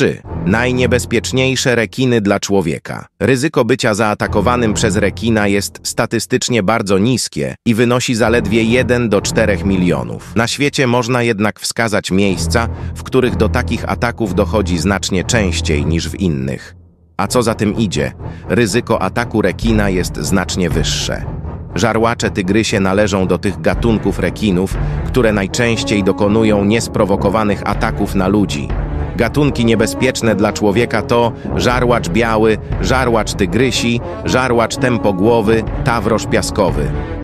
3. Najniebezpieczniejsze rekiny dla człowieka. Ryzyko bycia zaatakowanym przez rekina jest statystycznie bardzo niskie i wynosi zaledwie 1 do 4 milionów. Na świecie można jednak wskazać miejsca, w których do takich ataków dochodzi znacznie częściej niż w innych. A co za tym idzie, ryzyko ataku rekina jest znacznie wyższe. Żarłacze tygrysie należą do tych gatunków rekinów, które najczęściej dokonują niesprowokowanych ataków na ludzi. Gatunki niebezpieczne dla człowieka to żarłacz biały, żarłacz tygrysi, żarłacz tempogłowy, tawroż piaskowy.